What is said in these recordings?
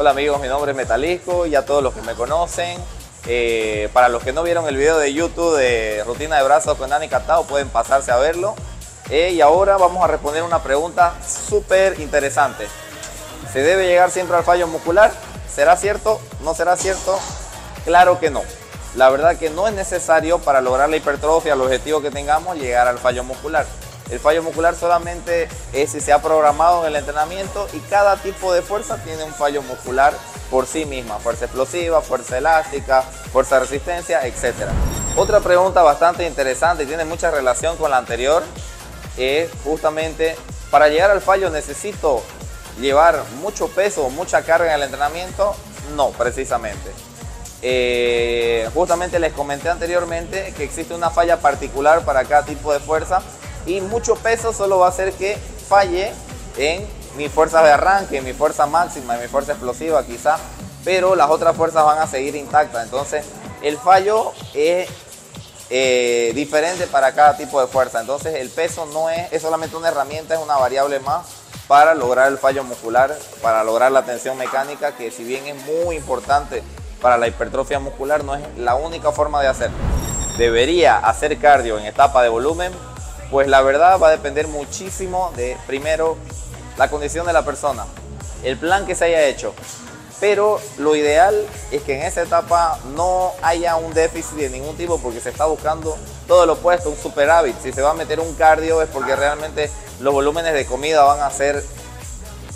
Hola amigos, mi nombre es Metalisco y a todos los que me conocen. Eh, para los que no vieron el video de YouTube de rutina de brazos con Dani Catao, pueden pasarse a verlo. Eh, y ahora vamos a responder una pregunta súper interesante. ¿Se debe llegar siempre al fallo muscular? ¿Será cierto? ¿No será cierto? Claro que no. La verdad que no es necesario para lograr la hipertrofia, el objetivo que tengamos, llegar al fallo muscular. El fallo muscular solamente es si se ha programado en el entrenamiento y cada tipo de fuerza tiene un fallo muscular por sí misma. Fuerza explosiva, fuerza elástica, fuerza resistencia, etc. Otra pregunta bastante interesante y tiene mucha relación con la anterior es justamente, para llegar al fallo necesito llevar mucho peso o mucha carga en el entrenamiento. No, precisamente. Eh, justamente les comenté anteriormente que existe una falla particular para cada tipo de fuerza y mucho peso solo va a hacer que falle en mi fuerza de arranque, mi fuerza máxima, mi fuerza explosiva quizá, pero las otras fuerzas van a seguir intactas. Entonces el fallo es eh, diferente para cada tipo de fuerza. Entonces el peso no es, es solamente una herramienta, es una variable más para lograr el fallo muscular, para lograr la tensión mecánica, que si bien es muy importante para la hipertrofia muscular, no es la única forma de hacerlo. Debería hacer cardio en etapa de volumen, pues la verdad va a depender muchísimo de, primero, la condición de la persona, el plan que se haya hecho. Pero lo ideal es que en esa etapa no haya un déficit de ningún tipo porque se está buscando todo lo opuesto, un superávit. Si se va a meter un cardio es porque realmente los volúmenes de comida van a ser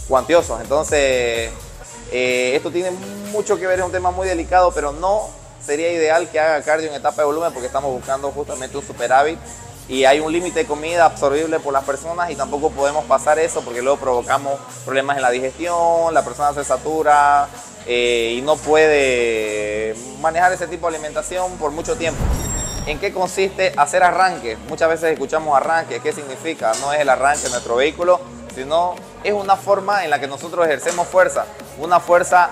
cuantiosos. Entonces, eh, esto tiene mucho que ver, es un tema muy delicado, pero no sería ideal que haga cardio en etapa de volumen porque estamos buscando justamente un superávit y hay un límite de comida absorbible por las personas y tampoco podemos pasar eso porque luego provocamos problemas en la digestión, la persona se satura eh, y no puede manejar ese tipo de alimentación por mucho tiempo. ¿En qué consiste hacer arranque? Muchas veces escuchamos arranque, ¿qué significa? No es el arranque de nuestro vehículo, sino es una forma en la que nosotros ejercemos fuerza, una fuerza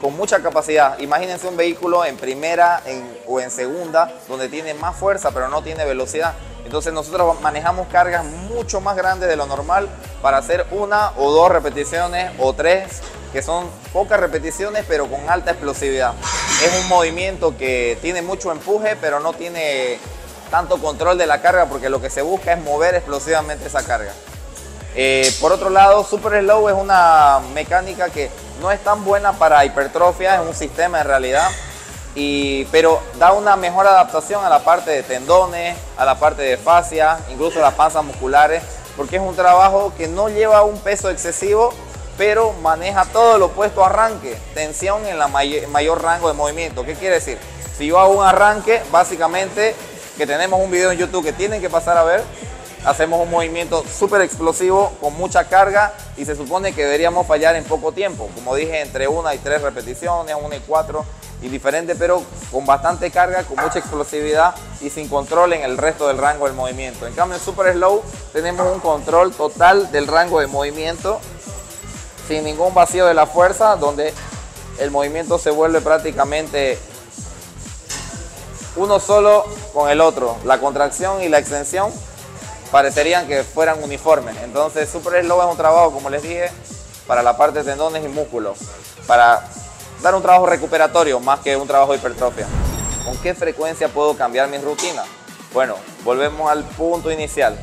con mucha capacidad. Imagínense un vehículo en primera o en segunda, donde tiene más fuerza pero no tiene velocidad. Entonces nosotros manejamos cargas mucho más grandes de lo normal para hacer una o dos repeticiones o tres, que son pocas repeticiones pero con alta explosividad. Es un movimiento que tiene mucho empuje pero no tiene tanto control de la carga porque lo que se busca es mover explosivamente esa carga. Eh, por otro lado, Super Slow es una mecánica que no es tan buena para hipertrofia, es un sistema en realidad, pero da una mejor adaptación a la parte de tendones, a la parte de fascia, incluso a las panzas musculares, porque es un trabajo que no lleva un peso excesivo, pero maneja todo lo opuesto arranque, tensión en la mayor rango de movimiento. ¿Qué quiere decir? Si yo hago un arranque, básicamente, que tenemos un video en YouTube que tienen que pasar a ver, hacemos un movimiento súper explosivo con mucha carga y se supone que deberíamos fallar en poco tiempo. Como dije, entre una y tres repeticiones, una y cuatro y diferente, pero con bastante carga, con mucha explosividad y sin control en el resto del rango del movimiento. En cambio, en Super Slow tenemos un control total del rango de movimiento, sin ningún vacío de la fuerza, donde el movimiento se vuelve prácticamente uno solo con el otro. La contracción y la extensión parecerían que fueran uniformes. Entonces, Super Slow es un trabajo, como les dije, para la parte de tendones y músculos, para dar un trabajo recuperatorio más que un trabajo de hipertrofia. ¿Con qué frecuencia puedo cambiar mi rutina? Bueno, volvemos al punto inicial.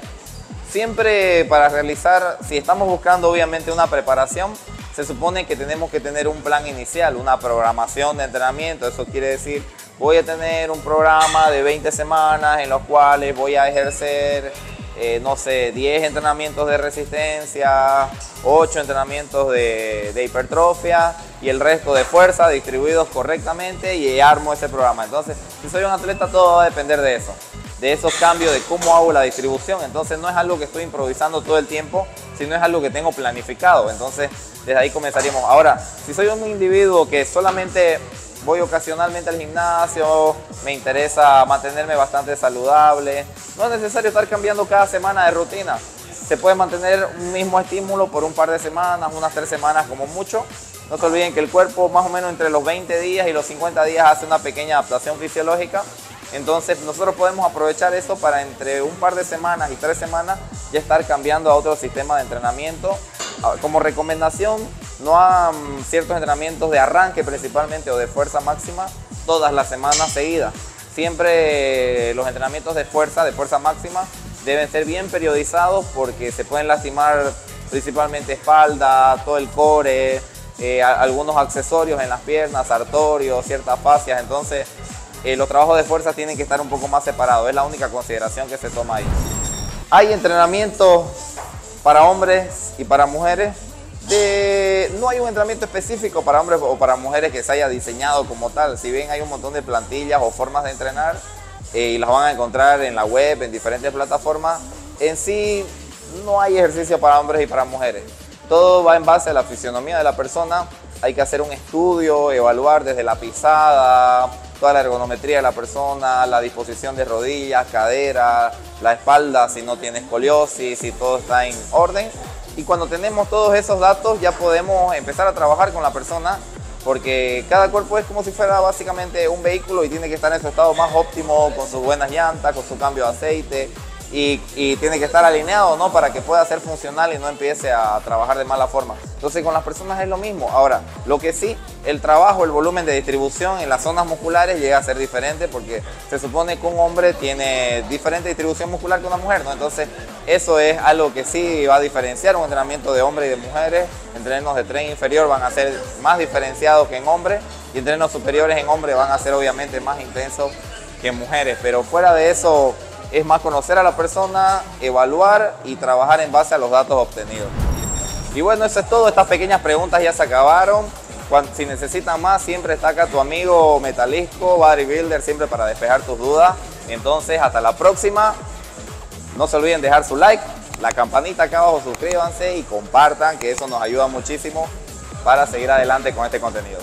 Siempre para realizar, si estamos buscando obviamente una preparación, se supone que tenemos que tener un plan inicial, una programación de entrenamiento. Eso quiere decir, voy a tener un programa de 20 semanas en los cuales voy a ejercer eh, no sé, 10 entrenamientos de resistencia, 8 entrenamientos de, hipertrofia y el resto de fuerza distribuidos correctamente y armo ese programa. Entonces, si soy un atleta, todo va a depender de eso, de esos cambios, de cómo hago la distribución. Entonces, no es algo que estoy improvisando todo el tiempo, sino es algo que tengo planificado. Entonces, desde ahí comenzaríamos. Ahora, si soy un individuo que solamente voy ocasionalmente al gimnasio, me interesa mantenerme bastante saludable. No es necesario estar cambiando cada semana de rutina. Se puede mantener un mismo estímulo por un par de semanas, unas tres semanas como mucho. No se olviden que el cuerpo más o menos entre los 20 días y los 50 días hace una pequeña adaptación fisiológica. Entonces nosotros podemos aprovechar eso para entre un par de semanas y tres semanas ya estar cambiando a otro sistema de entrenamiento. Ah, como recomendación, no han ciertos entrenamientos de arranque principalmente o de fuerza máxima todas las semanas seguidas. Siempre los entrenamientos de fuerza, de fuerza máxima, deben ser bien periodizados porque se pueden lastimar principalmente espalda, todo el core, eh, algunos accesorios en las piernas, artorios, ciertas fascias. Entonces, eh, los trabajos de fuerza tienen que estar un poco más separados. Es la única consideración que se toma ahí. Hay entrenamientos para hombres y para mujeres. No hay un entrenamiento específico para hombres o para mujeres que se haya diseñado como tal. Si bien hay un montón de plantillas o formas de entrenar eh, y las van a encontrar en la web, en diferentes plataformas, en sí no hay ejercicio para hombres y para mujeres. Todo va en base a la fisionomía de la persona. Hay que hacer un estudio, evaluar desde la pisada, toda la ergonometría de la persona, la disposición de rodillas, cadera, la espalda, si no tiene escoliosis, si todo está en orden. Y cuando tenemos todos esos datos ya podemos empezar a trabajar con la persona porque cada cuerpo es como si fuera básicamente un vehículo y tiene que estar en su estado más óptimo, con sus buenas llantas, con su cambio de aceite, y, tiene que estar alineado, ¿no? Para que pueda ser funcional y no empiece a trabajar de mala forma. Entonces con las personas es lo mismo. Ahora, lo que sí, el trabajo, el volumen de distribución en las zonas musculares llega a ser diferente porque se supone que un hombre tiene diferente distribución muscular que una mujer, ¿no? Entonces eso es algo que sí va a diferenciar un entrenamiento de hombres y de mujeres. Entrenos de tren inferior van a ser más diferenciados que en hombres y entrenos superiores en hombres van a ser obviamente más intensos que en mujeres. Pero fuera de eso es más conocer a la persona, evaluar y trabajar en base a los datos obtenidos. Y bueno, eso es todo. Estas pequeñas preguntas ya se acabaron. si necesitan más, siempre está acá tu amigo Metalisco, Bodybuilder, siempre para despejar tus dudas. Entonces, hasta la próxima. No se olviden dejar su like, la campanita acá abajo, suscríbanse y compartan, que eso nos ayuda muchísimo para seguir adelante con este contenido.